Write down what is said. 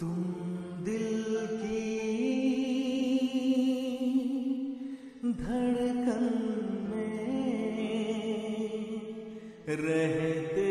तुम दिल की धड़कन में रहते